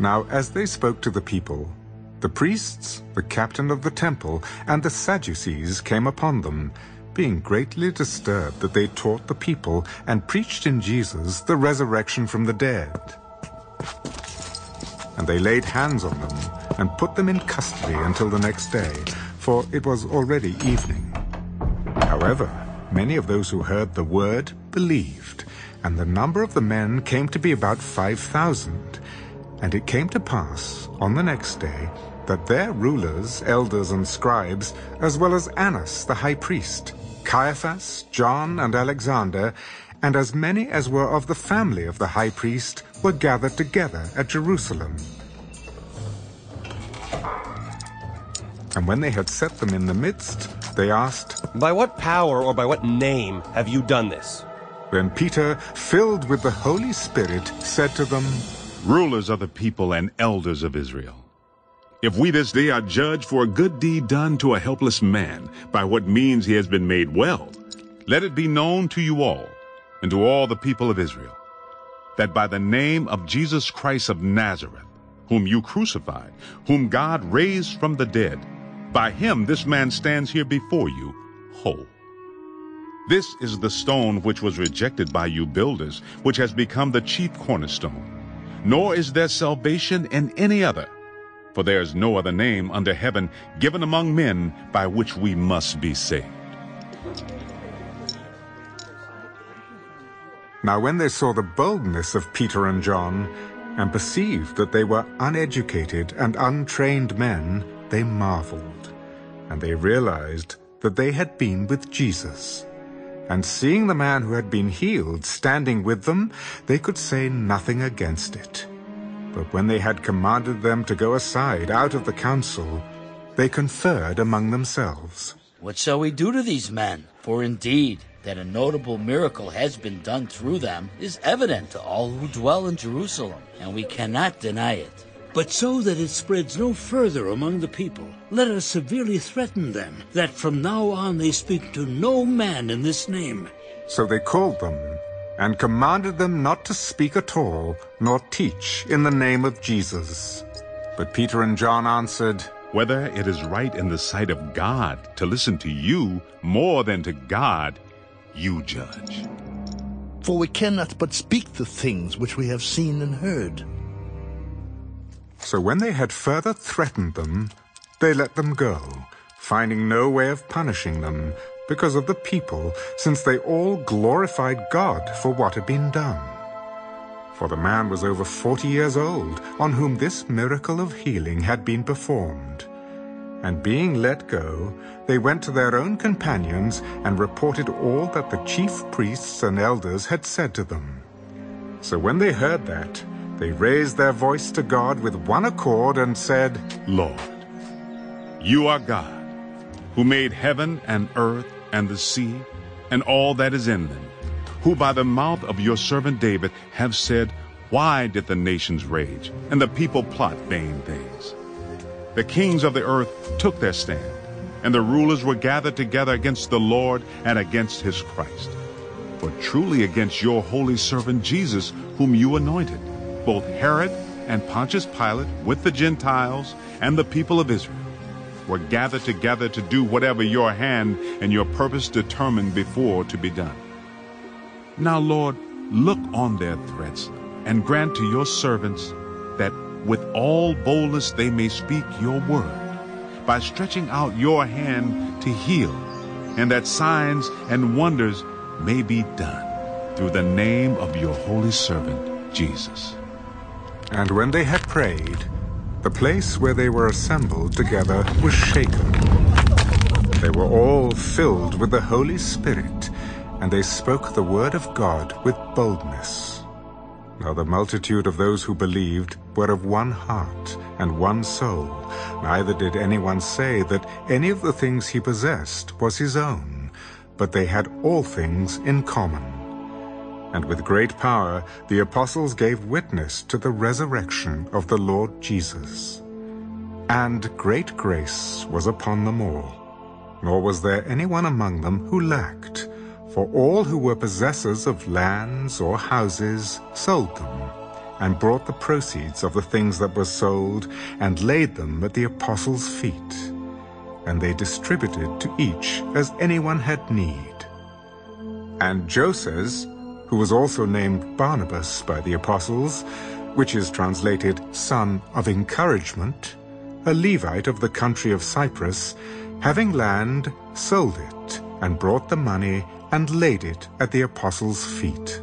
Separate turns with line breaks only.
Now as they spoke to the people, the priests, the captain of the temple, and the Sadducees came upon them, being greatly disturbed that they taught the people and preached in Jesus the resurrection from the dead. And they laid hands on them and put them in custody until the next day, for it was already evening. However, many of those who heard the word believed, and the number of the men came to be about five thousand. And it came to pass, on the next day, that their rulers, elders, and scribes, as well as Annas the high priest, Caiaphas, John, and Alexander, and as many as were of the family of the high priest, were gathered together at Jerusalem. And when they had set them in the midst, they asked,
By what power or by what name have you done this?
Then Peter, filled with the Holy Spirit, said to them,
rulers of the people and elders of Israel. If we this day are judged for a good deed done to a helpless man, by what means he has been made well, let it be known to you all, and to all the people of Israel, that by the name of Jesus Christ of Nazareth, whom you crucified, whom God raised from the dead, by him this man stands here before you whole. This is the stone which was rejected by you builders, which has become the chief cornerstone nor is there salvation in any other. For there is no other name under heaven given among men by which we must be saved.
Now when they saw the boldness of Peter and John, and perceived that they were uneducated and untrained men, they marveled, and they realized that they had been with Jesus. And seeing the man who had been healed standing with them, they could say nothing against it. But when they had commanded them to go aside out of the council, they conferred among themselves.
What shall we do to these men? For indeed, that a notable miracle has been done through them is evident to all who dwell in Jerusalem, and we cannot deny it.
But so that it spreads no further among the people, let us severely threaten them, that from now on they speak to no man in this name.
So they called them, and commanded them not to speak at all, nor teach in the name of Jesus. But Peter and John answered,
Whether it is right in the sight of God to listen to you more than to God, you judge.
For we cannot but speak the things which we have seen and heard.
So when they had further threatened them, they let them go, finding no way of punishing them because of the people, since they all glorified God for what had been done. For the man was over forty years old, on whom this miracle of healing had been performed. And being let go, they went to their own companions and reported all that the chief priests and elders had said to them. So when they heard that, they raised their voice to God with one accord and said,
Lord, you are God, who made heaven and earth and the sea and all that is in them, who by the mouth of your servant David have said, Why did the nations rage and the people plot vain things? The kings of the earth took their stand, and the rulers were gathered together against the Lord and against his Christ. For truly against your holy servant Jesus, whom you anointed, both Herod and Pontius Pilate with the Gentiles and the people of Israel were gathered together to do whatever your hand and your purpose determined before to be done. Now, Lord, look on their threats and grant to your servants that with all boldness they may speak your word by stretching out your hand to heal, and that signs and wonders may be done through the name of your holy servant, Jesus.
And when they had prayed, the place where they were assembled together was shaken. They were all filled with the Holy Spirit, and they spoke the word of God with boldness. Now the multitude of those who believed were of one heart and one soul. Neither did anyone say that any of the things he possessed was his own, but they had all things in common. And with great power the apostles gave witness to the resurrection of the Lord Jesus. And great grace was upon them all. Nor was there anyone among them who lacked, For all who were possessors of lands or houses sold them, and brought the proceeds of the things that were sold, and laid them at the apostles' feet. And they distributed to each as anyone had need. And Joses, who was also named Barnabas by the apostles, which is translated Son of Encouragement, a Levite of the country of Cyprus, having land, sold it, and brought the money, and laid it at the apostles' feet.